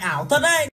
ảo thật đấy.